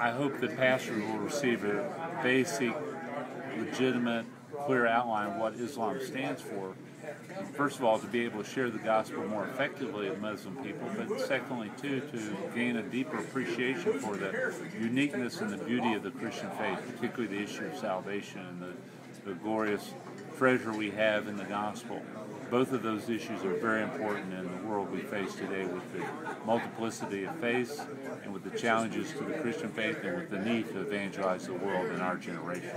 I hope that pastors will receive a basic, legitimate, clear outline of what Islam stands for. First of all, to be able to share the gospel more effectively with Muslim people, but secondly, too, to gain a deeper appreciation for the uniqueness and the beauty of the Christian faith, particularly the issue of salvation and the, the glorious treasure we have in the gospel. Both of those issues are very important in the world we face today with the multiplicity of faiths and with the challenges to the Christian faith and with the need to evangelize the world in our generation.